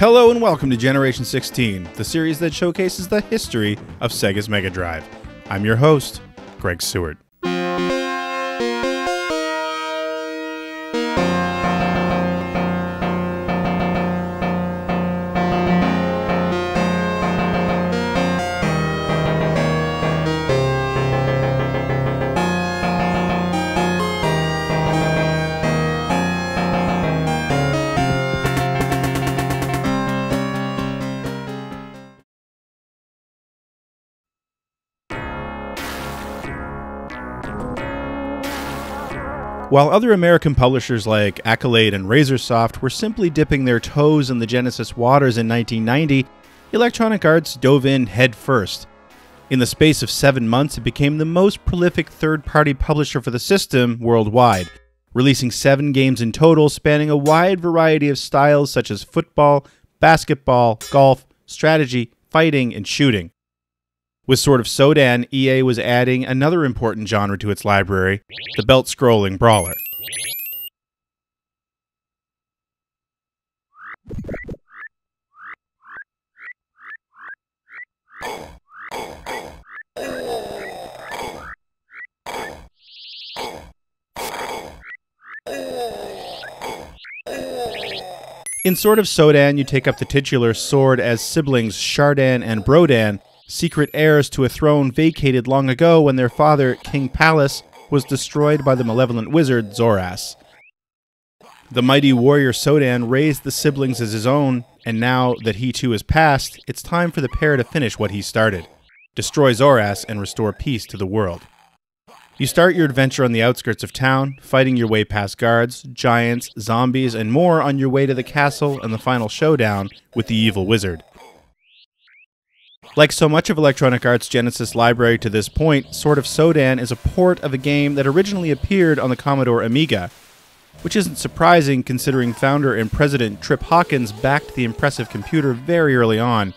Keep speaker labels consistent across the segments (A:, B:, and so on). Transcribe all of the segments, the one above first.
A: Hello and welcome to Generation 16, the series that showcases the history of Sega's Mega Drive. I'm your host, Greg Sewart. While other American publishers like Accolade and Razorsoft were simply dipping their toes in the Genesis waters in 1990, Electronic Arts dove in head first. In the space of seven months, it became the most prolific third party publisher for the system worldwide, releasing seven games in total spanning a wide variety of styles such as football, basketball, golf, strategy, fighting, and shooting. With Sword of Sodan, EA was adding another important genre to its library the belt scrolling brawler. In Sword of Sodan, you take up the titular sword as siblings Shardan and Brodan, secret heirs to a throne vacated long ago when their father, King Pallas, was destroyed by the malevolent wizard Zoras. The mighty warrior Sodan raised the siblings as his own, and now that he too is passed, it's time for the pair to finish what he started destroy Zoras and restore peace to the world. You start your adventure on the outskirts of town, fighting your way past guards, giants, zombies, and more on your way to the castle and the final showdown with the evil wizard. Like so much of Electronic Arts' Genesis library to this point, Sword of Sodan is a port of a game that originally appeared on the Commodore Amiga, which isn't surprising considering founder and president Trip Hawkins backed the impressive computer very early on,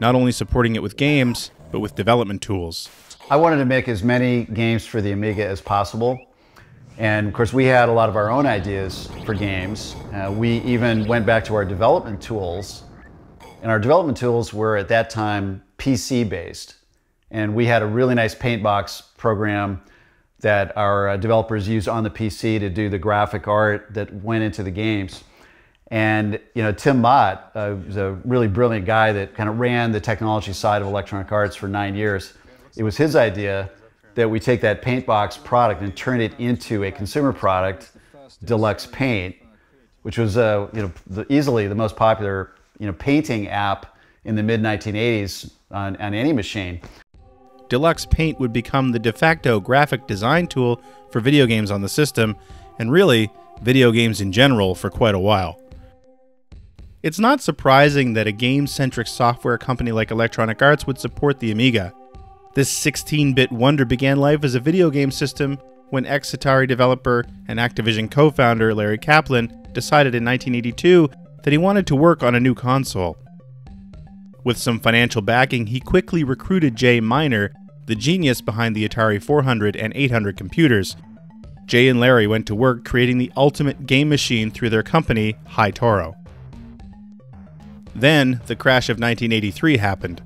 A: not only supporting it with games, but with development tools.
B: I wanted to make as many games for the Amiga as possible. And of course, we had a lot of our own ideas for games. Uh, we even went back to our development tools. And our development tools were at that time PC based. And we had a really nice Paintbox program that our uh, developers used on the PC to do the graphic art that went into the games. And you know, Tim Mott uh, was a really brilliant guy that kind of ran the technology side of Electronic Arts for nine years. It was his idea that we take that Paintbox product and turn it into a consumer product, Deluxe Paint, which was uh, you know the, easily the most popular you know painting app in the mid 1980s on, on any machine.
A: Deluxe Paint would become the de facto graphic design tool for video games on the system, and really, video games in general, for quite a while. It's not surprising that a game centric software company like Electronic Arts would support the Amiga. This 16 bit wonder began life as a video game system when ex Atari developer and Activision co founder Larry Kaplan decided in 1982 that he wanted to work on a new console. With some financial backing, he quickly recruited Jay Miner, the genius behind the Atari 400 and 800 computers. Jay and Larry went to work creating the ultimate game machine through their company, Hi-Toro. Then, the crash of 1983 happened.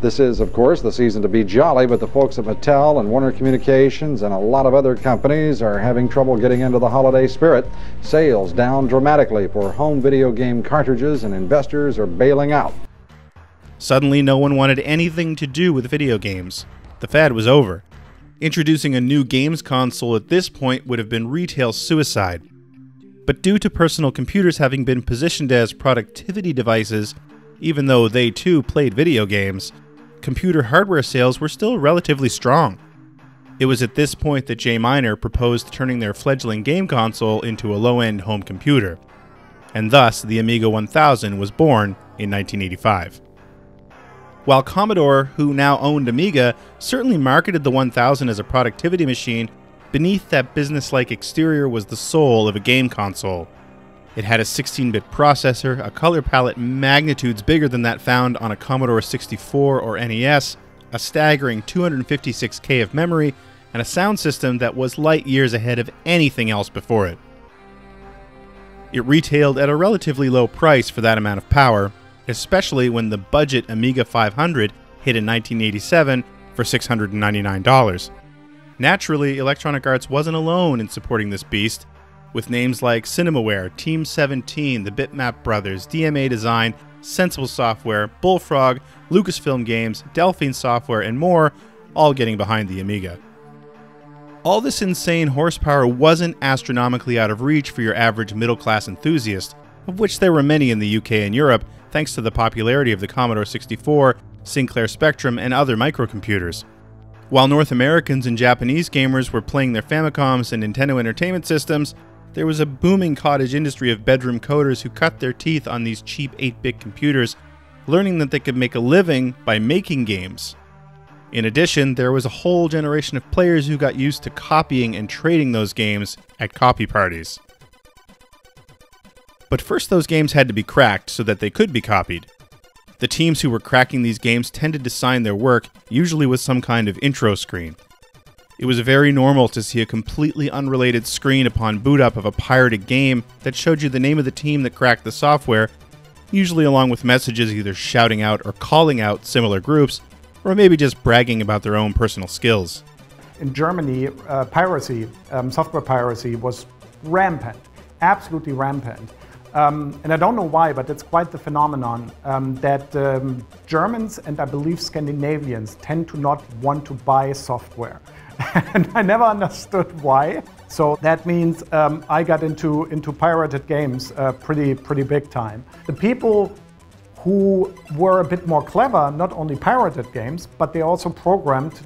C: This is, of course, the season to be jolly, but the folks at Mattel and Warner Communications and a lot of other companies are having trouble getting into the holiday spirit. Sales down dramatically for home video game cartridges, and investors are bailing out.
A: Suddenly, no one wanted anything to do with video games. The fad was over. Introducing a new games console at this point would have been retail suicide. But due to personal computers having been positioned as productivity devices, even though they too played video games, computer hardware sales were still relatively strong. It was at this point that Jay Miner proposed turning their fledgling game console into a low end home computer, and thus the Amiga 1000 was born in 1985. While Commodore, who now owned Amiga, certainly marketed the 1000 as a productivity machine, beneath that business-like exterior was the soul of a game console. It had a 16-bit processor, a color palette magnitudes bigger than that found on a Commodore 64 or NES, a staggering 256K of memory, and a sound system that was light years ahead of anything else before it. It retailed at a relatively low price for that amount of power, especially when the budget Amiga 500 hit in 1987 for $699. Naturally, Electronic Arts wasn't alone in supporting this beast, with names like Cinemaware, Team 17, the Bitmap Brothers, DMA Design, Sensible Software, Bullfrog, Lucasfilm Games, Delphine Software, and more all getting behind the Amiga. All this insane horsepower wasn't astronomically out of reach for your average middle class enthusiast, of which there were many in the UK and Europe, thanks to the popularity of the Commodore 64, Sinclair Spectrum, and other microcomputers. While North Americans and Japanese gamers were playing their Famicoms and Nintendo Entertainment Systems, there was a booming cottage industry of bedroom coders who cut their teeth on these cheap 8 bit computers, learning that they could make a living by making games. In addition, there was a whole generation of players who got used to copying and trading those games at copy parties. But first, those games had to be cracked so that they could be copied. The teams who were cracking these games tended to sign their work, usually with some kind of intro screen. It was very normal to see a completely unrelated screen upon boot up of a pirated game that showed you the name of the team that cracked the software, usually along with messages either shouting out or calling out similar groups, or maybe just bragging about their own personal skills.
D: In Germany, uh, piracy, um, software piracy, was rampant, absolutely rampant. Um, and I don't know why, but it's quite the phenomenon um, that um, Germans and I believe Scandinavians tend to not want to buy software. and I never understood why. So that means um, I got into, into pirated games uh, pretty, pretty big time. The people who were a bit more clever not only pirated games, but they also programmed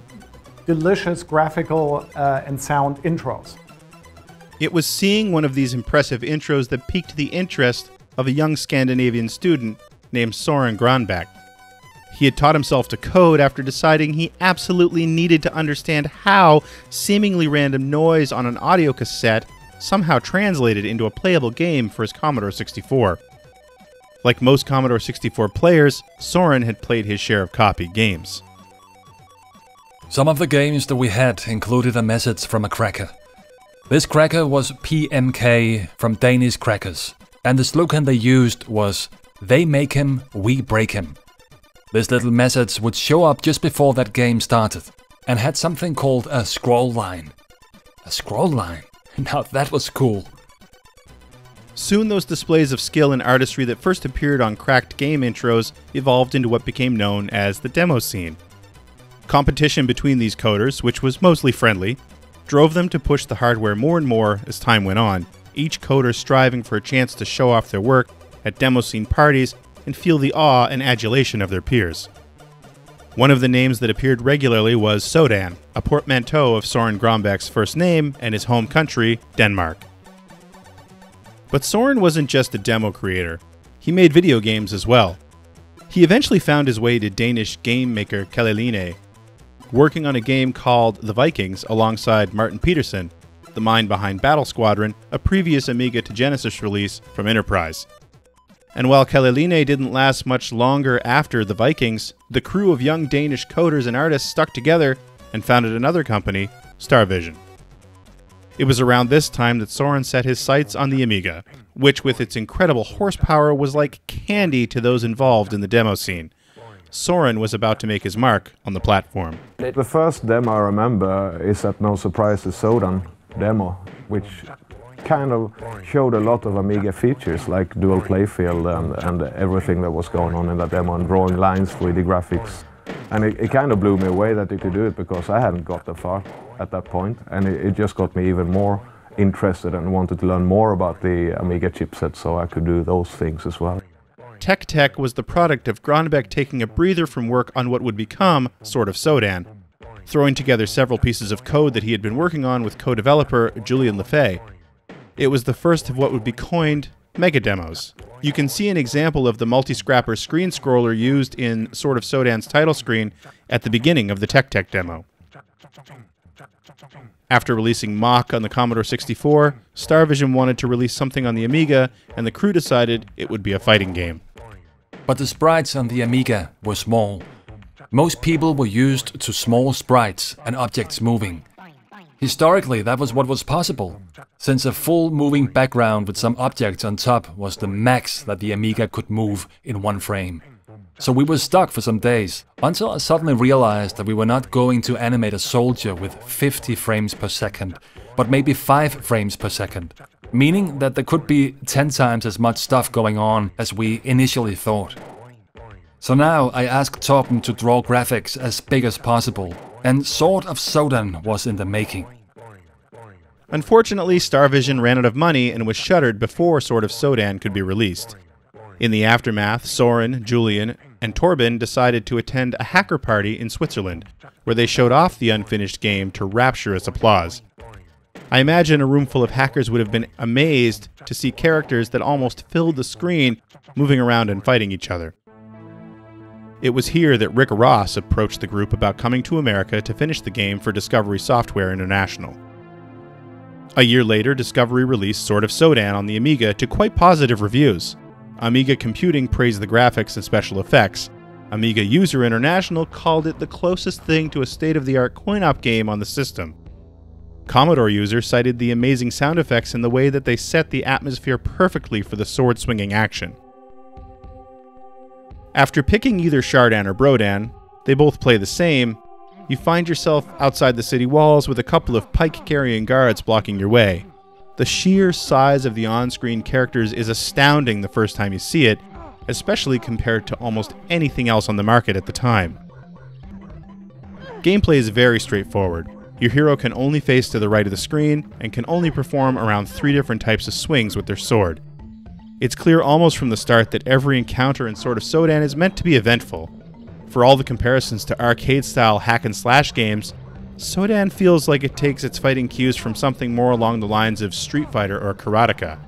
D: delicious graphical uh, and sound intros.
A: It was seeing one of these impressive intros that piqued the interest of a young Scandinavian student named Soren Gronbech. He had taught himself to code after deciding he absolutely needed to understand how seemingly random noise on an audio cassette somehow translated into a playable game for his Commodore 64. Like most Commodore 64 players, Soren had played his share of copied games.
E: Some of the games that we had included a message from a cracker. This cracker was PMK from Danish Crackers, and the slogan they used was, They make him, we break him. This little message would show up just before that game started, and had something called a scroll line. A scroll line? Now that was cool.
A: Soon, those displays of skill and artistry that first appeared on cracked game intros evolved into what became known as the demo scene. Competition between these coders, which was mostly friendly, drove them to push the hardware more and more as time went on, each coder striving for a chance to show off their work at demo scene parties and feel the awe and adulation of their peers. One of the names that appeared regularly was Sodan, a portmanteau of Soren Gronbech's first name and his home country, Denmark. But Soren wasn't just a demo creator, he made video games as well. He eventually found his way to Danish game maker Kele Line, working on a game called The Vikings alongside Martin Pedersen, the mind behind Battle Squadron, a previous Amiga to Genesis release from Innerprise. And while Kele Line didn't last much longer after The Vikings, the crew of young Danish coders and artists stuck together and founded another company, Starvision. It was around this time that Soren set his sights on the Amiga, which, with its incredible horsepower, was like candy to those involved in the demo scene. Soren was about to make his mark on the platform.
F: The first demo I remember is at No Surprises Sodan demo, which kind of showed a lot of Amiga features like dual playfield and, and everything that was going on in that demo and drawing lines, 3D graphics. And it, it kind of blew me away that you could do it because I hadn't got that far at that point, and it, it just got me even more interested and wanted to learn more about the Amiga chipset so I could do those things as well.
A: Tech Tech was the product of Gronbech taking a breather from work on what would become Sword of Sodan, throwing together several pieces of code that he had been working on with co-developer Julian Lefay. It was the first of what would be coined mega demos. You can see an example of the multi-scrapper screen scroller used in Sword of Sodan's title screen at the beginning of the Tech Tech demo. After releasing Mach on the Commodore 64, Starvision wanted to release something on the Amiga, and the crew decided it would be a fighting game.
E: But the sprites on the Amiga were small. Most people were used to small sprites and objects moving. Historically, that was what was possible, since a full moving background with some objects on top was the max that the Amiga could move in one frame. So we were stuck for some days, until I suddenly realized that we were not going to animate a soldier with 50 frames per second, but maybe 5 frames per second, meaning that there could be 10 times as much stuff going on as we initially thought. So now I asked Torben to draw graphics as big as possible, and Sword of Sodan was in the making.
A: Unfortunately, Starvision ran out of money and was shuttered before Sword of Sodan could be released. In the aftermath, Soren, Julian, and Torben decided to attend a hacker party in Switzerland, where they showed off the unfinished game to rapturous applause. I imagine a room full of hackers would have been amazed to see characters that almost filled the screen moving around and fighting each other. It was here that Rick Ross approached the group about coming to America to finish the game for Discovery Software International. A year later, Discovery released Sword of Sodan on the Amiga to quite positive reviews. Amiga Computing praised the graphics and special effects. Amiga User International called it the closest thing to a state of the art coin op game on the system. Commodore users cited the amazing sound effects and the way that they set the atmosphere perfectly for the sword swinging action. After picking either Shardan or Brodan, they both play the same, you find yourself outside the city walls with a couple of pike carrying guards blocking your way. The sheer size of the on screen characters is astounding the first time you see it, especially compared to almost anything else on the market at the time. Gameplay is very straightforward. Your hero can only face to the right of the screen and can only perform around three different types of swings with their sword. It's clear almost from the start that every encounter in Sword of Sodan is meant to be eventful. For all the comparisons to arcade style hack and slash games, Sodan feels like it takes its fighting cues from something more along the lines of Street Fighter or Karateka.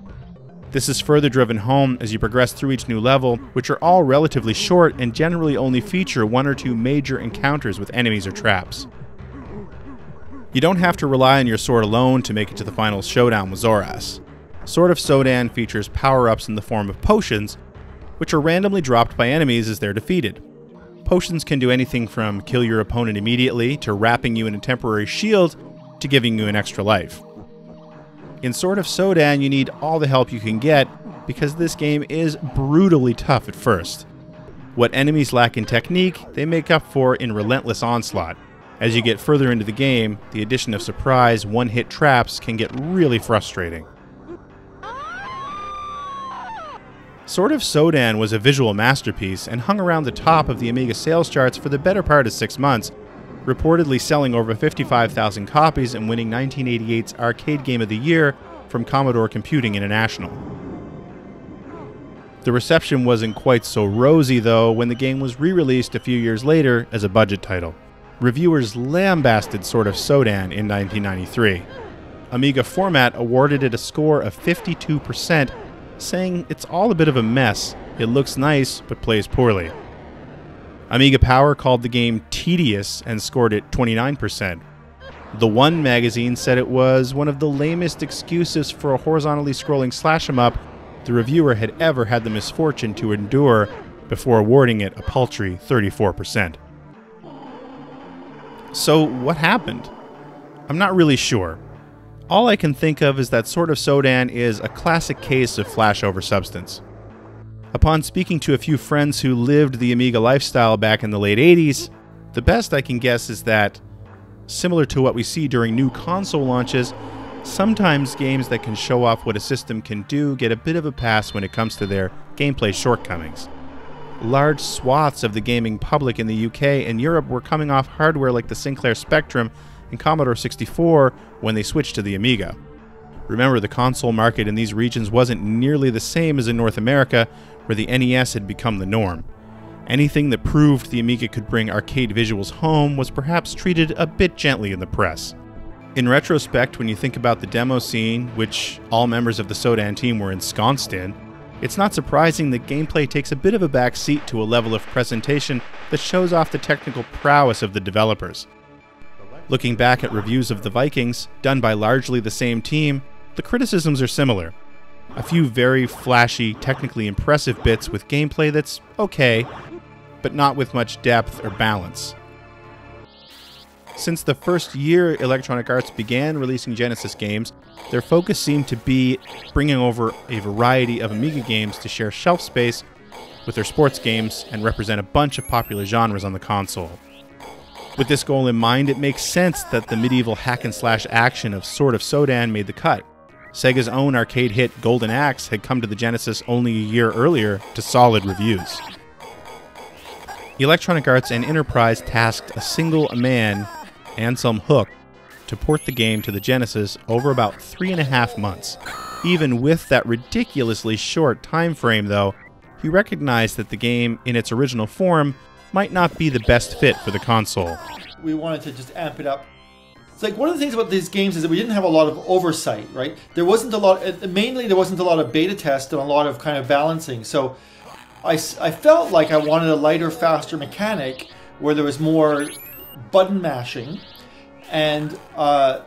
A: This is further driven home as you progress through each new level, which are all relatively short and generally only feature one or two major encounters with enemies or traps. You don't have to rely on your sword alone to make it to the final showdown with Zoras. Sword of Sodan features power ups in the form of potions, which are randomly dropped by enemies as they're defeated. Potions can do anything from kill your opponent immediately, to wrapping you in a temporary shield, to giving you an extra life. In Sword of Sodan, you need all the help you can get because this game is brutally tough at first. What enemies lack in technique, they make up for in relentless onslaught. As you get further into the game, the addition of surprise, one hit traps can get really frustrating. Sword of Sodan was a visual masterpiece and hung around the top of the Amiga sales charts for the better part of six months, reportedly selling over 55,000 copies and winning 1988's Arcade Game of the Year from Commodore Computing International. The reception wasn't quite so rosy, though, when the game was re released a few years later as a budget title. Reviewers lambasted Sword of Sodan in 1993. Amiga Format awarded it a score of 52% saying it's all a bit of a mess. It looks nice, but plays poorly. Amiga Power called the game tedious and scored it 29%. The One magazine said it was one of the lamest excuses for a horizontally scrolling slash 'em up the reviewer had ever had the misfortune to endure before awarding it a paltry 34%. So, what happened? I'm not really sure. All I can think of is that Sword of Sodan is a classic case of flash over substance. Upon speaking to a few friends who lived the Amiga lifestyle back in the late 80s, the best I can guess is that, similar to what we see during new console launches, sometimes games that can show off what a system can do get a bit of a pass when it comes to their gameplay shortcomings. Large swaths of the gaming public in the UK and Europe were coming off hardware like the Sinclair Spectrum and Commodore 64 when they switched to the Amiga. Remember, the console market in these regions wasn't nearly the same as in North America, where the NES had become the norm. Anything that proved the Amiga could bring arcade visuals home was perhaps treated a bit gently in the press. In retrospect, when you think about the demo scene, which all members of the Sodan team were ensconced in, it's not surprising that gameplay takes a bit of a backseat to a level of presentation that shows off the technical prowess of the developers. Looking back at reviews of the Vikings, done by largely the same team, the criticisms are similar. A few very flashy, technically impressive bits with gameplay that's okay, but not with much depth or balance. Since the first year Electronic Arts began releasing Genesis games, their focus seemed to be bringing over a variety of Amiga games to share shelf space with their sports games and represent a bunch of popular genres on the console. With this goal in mind, it makes sense that the medieval hack and slash action of Sword of Sodan made the cut. Sega's own arcade hit Golden Axe had come to the Genesis only a year earlier to solid reviews. Electronic Arts and Innerprise tasked a single man, Anselm Hook, to port the game to the Genesis over about three and a half months. Even with that ridiculously short time frame, though, he recognized that the game, in its original form, might not be the best fit for the console.
G: We wanted to just amp it up. It's like one of the things about these games is that we didn't have a lot of oversight, right? There wasn't a lot, uh, mainly there wasn't a lot of beta test and a lot of kind of balancing. So I, I felt like I wanted a lighter, faster mechanic where there was more button mashing. And uh,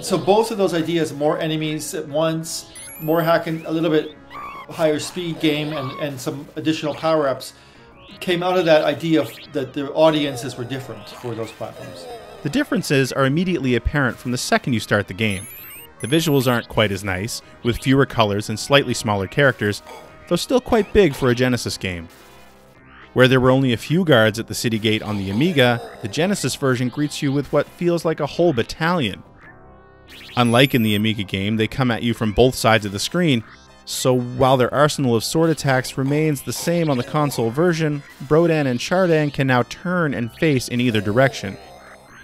G: so both of those ideas, more enemies at once, more hacking, a little bit higher speed game, and, and some additional power ups, came out of that idea that the audiences were different for those platforms.
A: The differences are immediately apparent from the second you start the game. The visuals aren't quite as nice, with fewer colors and slightly smaller characters, though still quite big for a Genesis game. Where there were only a few guards at the city gate on the Amiga, the Genesis version greets you with what feels like a whole battalion. Unlike in the Amiga game, they come at you from both sides of the screen, so while their arsenal of sword attacks remains the same on the console version, Brodan and Shardan can now turn and face in either direction.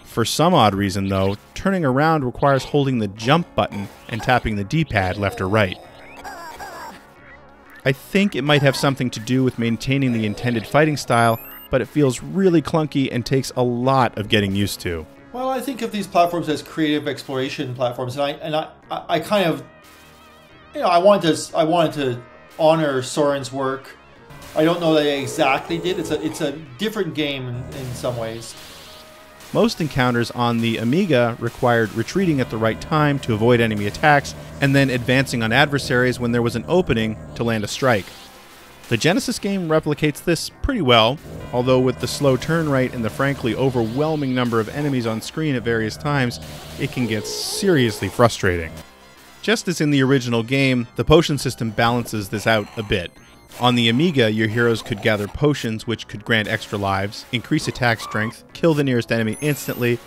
A: For some odd reason, though, turning around requires holding the jump button and tapping the D pad left or right. I think it might have something to do with maintaining the intended fighting style, but it feels really clunky and takes a lot of getting used to.
G: Well, I think of these platforms as creative exploration platforms, and I and I, I kind of, you know, I wanted to I wanted to honor Soren's work. I don't know that they exactly did. It's a it's a different game in, in some ways.
A: Most encounters on the Amiga required retreating at the right time to avoid enemy attacks, and then advancing on adversaries when there was an opening to land a strike. The Genesis game replicates this pretty well, although with the slow turn rate and the frankly overwhelming number of enemies on screen at various times, it can get seriously frustrating. Just as in the original game, the potion system balances this out a bit. On the Amiga, your heroes could gather potions which could grant extra lives, increase attack strength, kill the nearest enemy instantly,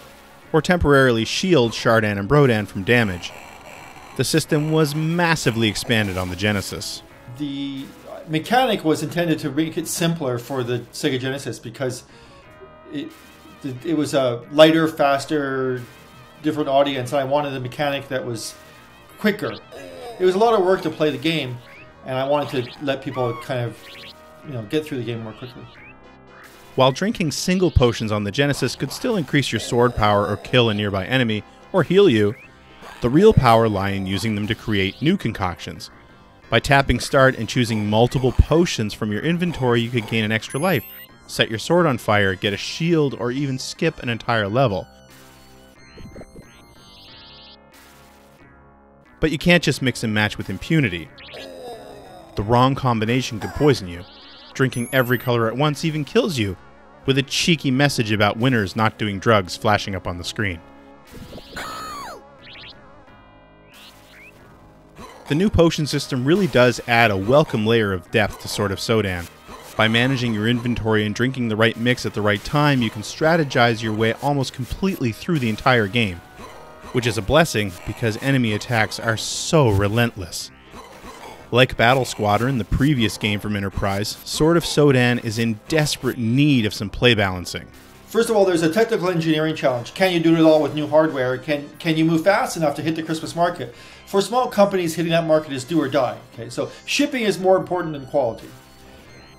A: or temporarily shield Shardan and Brodan from damage. The system was massively expanded on the Genesis.
G: The mechanic was intended to make it simpler for the Sega Genesis because it, it was a lighter, faster, different audience, and I wanted a mechanic that was quicker. It was a lot of work to play the game, and I wanted to let people kind of, you know, get through the game more quickly.
A: While drinking single potions on the Genesis could still increase your sword power or kill a nearby enemy, or heal you, the real power lay in using them to create new concoctions. By tapping start and choosing multiple potions from your inventory, you could gain an extra life, set your sword on fire, get a shield, or even skip an entire level. But you can't just mix and match with impunity. The wrong combination could poison you. Drinking every color at once even kills you, with a cheeky message about winners not doing drugs flashing up on the screen. The new potion system really does add a welcome layer of depth to Sword of Sodan. By managing your inventory and drinking the right mix at the right time, you can strategize your way almost completely through the entire game, which is a blessing because enemy attacks are so relentless. Like Battle Squadron, the previous game from Innerprise, Sword of Sodan is in desperate need of some play balancing.
G: First of all, there's a technical engineering challenge. Can you do it all with new hardware? Can can you move fast enough to hit the Christmas market? For small companies, hitting that market is do or die. Okay, so shipping is more important than quality.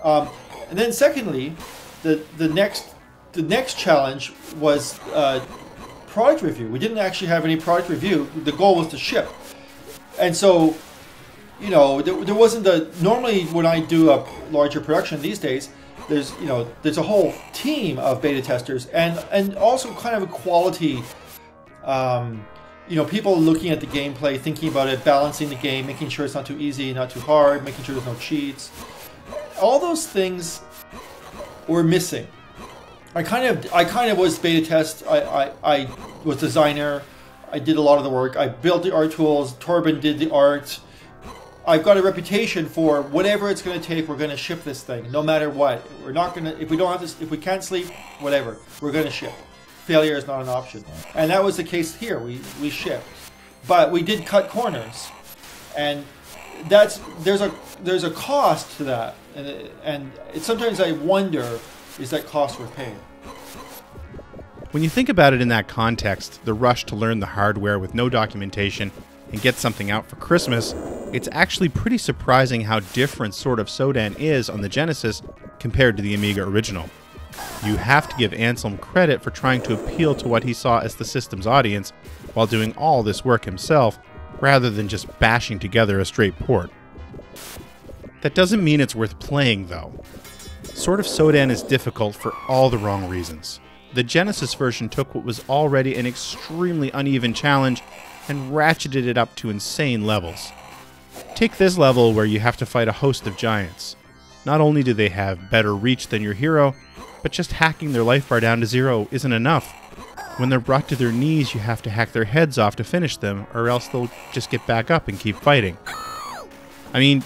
G: Um, and then secondly, the the next the next challenge was uh, product review. We didn't actually have any product review. The goal was to ship, and so you know there, there wasn't a normally when I do a larger production these days there's you know there's a whole team of beta testers and and also kind of a quality um, you know people looking at the gameplay thinking about it balancing the game making sure it's not too easy not too hard making sure there's no cheats all those things were missing I kind of I kind of was beta test. I, I, I was designer. I did a lot of the work. I built the art tools. Torben did the art. I've got a reputation for whatever it's going to take. We're going to ship this thing, no matter what. We're not going to if we don't have this, if we can't sleep, whatever. We're going to ship. Failure is not an option, and that was the case here. We we shipped, but we did cut corners, and that's there's a there's a cost to that, and and it, sometimes I wonder is that cost worth paying.
A: When you think about it in that context, the rush to learn the hardware with no documentation and get something out for Christmas, it's actually pretty surprising how different Sword of Sodan is on the Genesis compared to the Amiga original. You have to give Anselm credit for trying to appeal to what he saw as the system's audience while doing all this work himself, rather than just bashing together a straight port. That doesn't mean it's worth playing, though. Sword of Sodan is difficult for all the wrong reasons the Genesis version took what was already an extremely uneven challenge and ratcheted it up to insane levels. Take this level where you have to fight a host of giants. Not only do they have better reach than your hero, but just hacking their life bar down to zero isn't enough. When they're brought to their knees, you have to hack their heads off to finish them, or else they'll just get back up and keep fighting. I mean,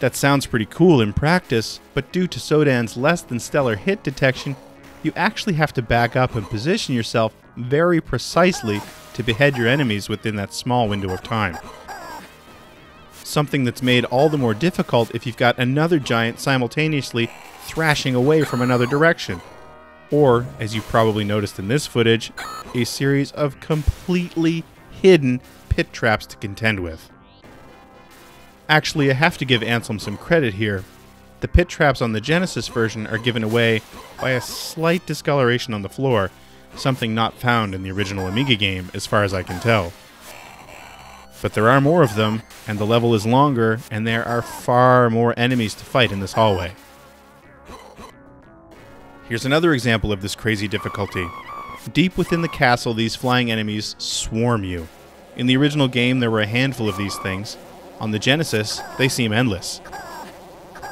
A: that sounds pretty cool in practice, but due to Sodan's less than stellar hit detection, you actually have to back up and position yourself very precisely to behead your enemies within that small window of time. Something that's made all the more difficult if you've got another giant simultaneously thrashing away from another direction. Or, as you probably noticed in this footage, a series of completely hidden pit traps to contend with. Actually, I have to give Anselm some credit here the pit traps on the Genesis version are given away by a slight discoloration on the floor, something not found in the original Amiga game, as far as I can tell. But there are more of them, and the level is longer, and there are far more enemies to fight in this hallway. Here's another example of this crazy difficulty. Deep within the castle, these flying enemies swarm you. In the original game, there were a handful of these things. On the Genesis, they seem endless.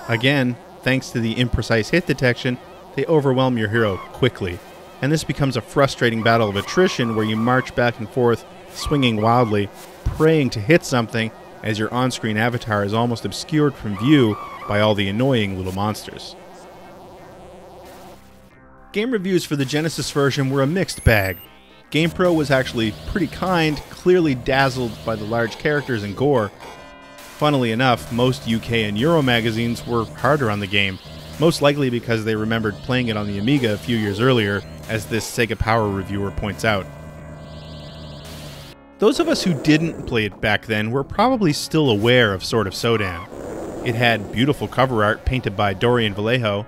A: Again, thanks to the imprecise hit detection, they overwhelm your hero quickly, and this becomes a frustrating battle of attrition where you march back and forth, swinging wildly, praying to hit something as your on screen avatar is almost obscured from view by all the annoying little monsters. Game reviews for the Genesis version were a mixed bag. GamePro was actually pretty kind, clearly dazzled by the large characters and gore, Funnily enough, most UK and Euro magazines were harder on the game, most likely because they remembered playing it on the Amiga a few years earlier, as this Sega Power reviewer points out. Those of us who didn't play it back then were probably still aware of Sword of Sodan. It had beautiful cover art painted by Dorian Vallejo,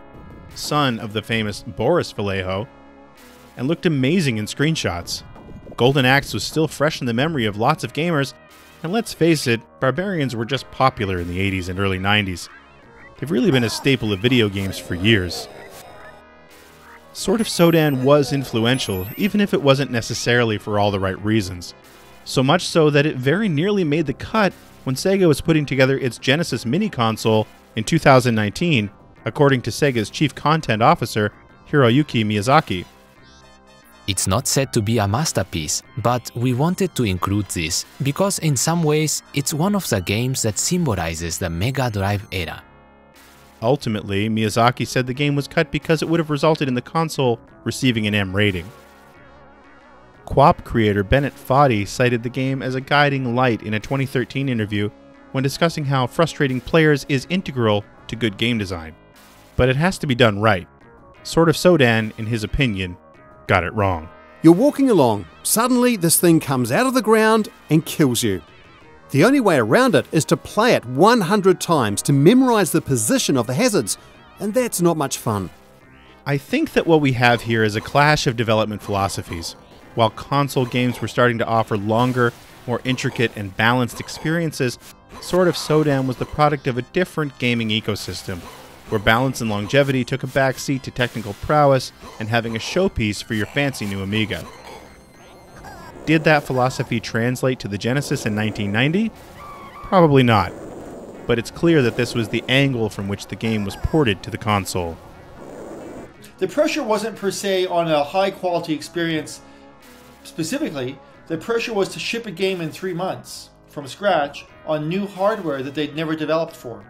A: son of the famous Boris Vallejo, and looked amazing in screenshots. Golden Axe was still fresh in the memory of lots of gamers, and let's face it, barbarians were just popular in the 80s and early 90s. They've really been a staple of video games for years. Sword of Sodan was influential, even if it wasn't necessarily for all the right reasons. So much so that it very nearly made the cut when Sega was putting together its Genesis mini console in 2019, according to Sega's chief content officer, Hiroyuki Miyazaki.
H: It's not said to be a masterpiece, but we wanted to include this because in some ways it's one of the games that symbolizes the Mega Drive era.
A: Ultimately, Miyazaki said the game was cut because it would have resulted in the console receiving an M rating. QWOP creator Bennett Foddy cited the game as a guiding light in a 2013 interview when discussing how frustrating players is integral to good game design. But it has to be done right. Sword of Sodan, in his opinion, got it wrong.
I: You're walking along, suddenly this thing comes out of the ground and kills you. The only way around it is to play it 100 times to memorize the position of the hazards, and that's not much fun.
A: I think that what we have here is a clash of development philosophies. While console games were starting to offer longer, more intricate, and balanced experiences, Sword of Sodan was the product of a different gaming ecosystem where balance and longevity took a backseat to technical prowess and having a showpiece for your fancy new Amiga. Did that philosophy translate to the Genesis in 1990? Probably not, but it's clear that this was the angle from which the game was ported to the console.
G: the pressure wasn't per se on a high quality experience specifically. The pressure was to ship a game in three months from scratch on new hardware that they'd never developed for.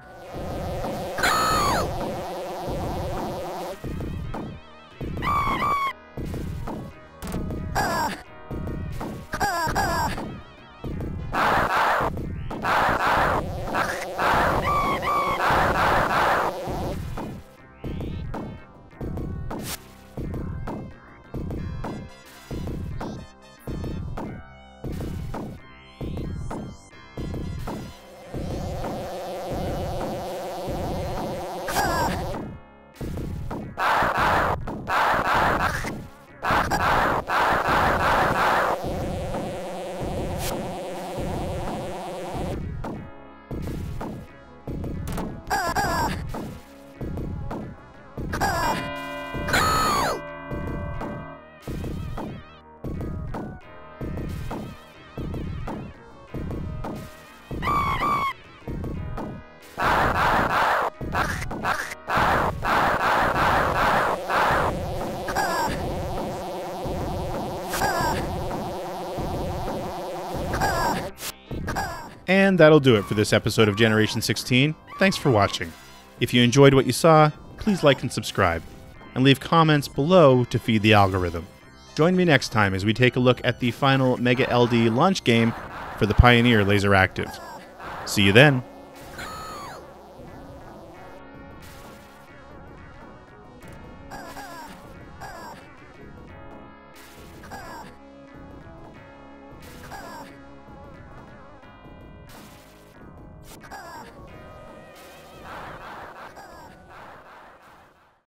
A: And that'll do it for this episode of Generation 16. Thanks for watching. If you enjoyed what you saw, please like and subscribe, and leave comments below to feed the algorithm. Join me next time as we take a look at the final Mega LD launch game for the Pioneer Laser Active. See you then.